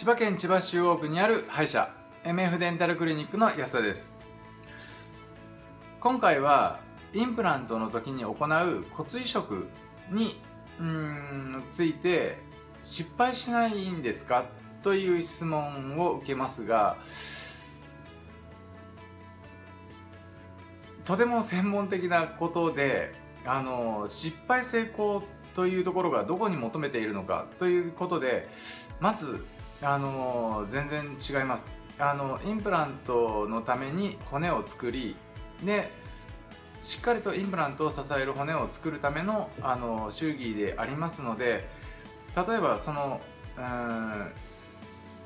千葉県千葉市中央区にある歯医者 MF デンタルクリニックの安田です。今回はインプラントの時に行う骨移植にうんついて失敗しないんですか？という質問を受けますがとても専門的なことであの失敗成功というところがどこに求めているのかということでまずあの全然違います。あのインプラントのために骨を作りでしっかりとインプラントを支える骨を作るためのあの祝儀でありますので例えばそのうん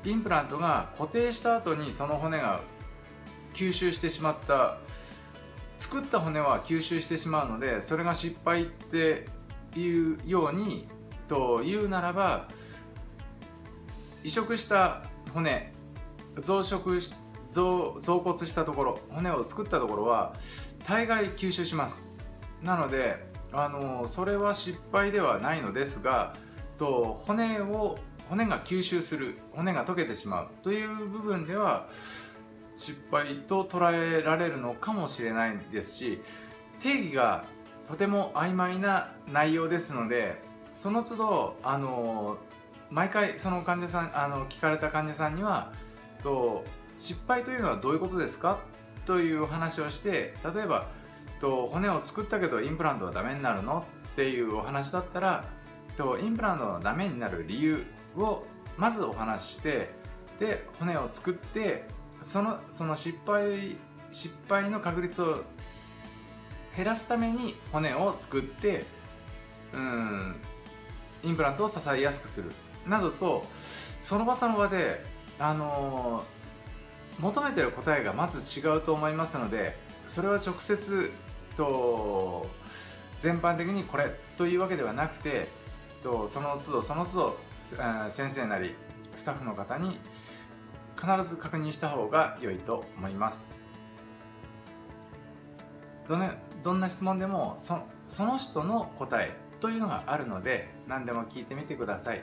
インプラントが固定した後にその骨が吸収してしまった作った骨は吸収してしまうのでそれが失敗っていうようにというならば移植した骨増殖し増増骨したところ骨を作ったところは大概吸収します。なのであのそれは失敗ではないのですがと骨を骨が吸収する骨が溶けてしまうという部分では失敗と捉えられるのかもしれないですし定義がとても曖昧な内容ですのでその都度あの毎回その患者さんあの聞かれた患者さんにはと失敗というのはどういうことですか？というお話をして例えばと骨を作ったけどインプラントはダメになるの？っていうお話だったらとインプラントのダメになる理由をまずお話ししてで骨を作ってそのその失敗失敗の確率を減らすために骨を作ってうんインプラントを支えやすくする。などとその場その場で、あのー、求めてる答えがまず違うと思いますのでそれは直接と全般的にこれというわけではなくてとその都度その都度先生なりスタッフの方に必ず確認した方が良いと思います。ど,、ね、どんな質問でもそその人の答えというのがあるので何でも聞いてみてください。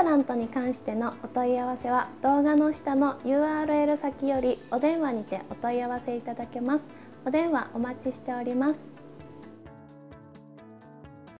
タラントに関してのお問い合わせは動画の下の URL 先よりお電話にてお問い合わせいただけます。お電話お待ちしております。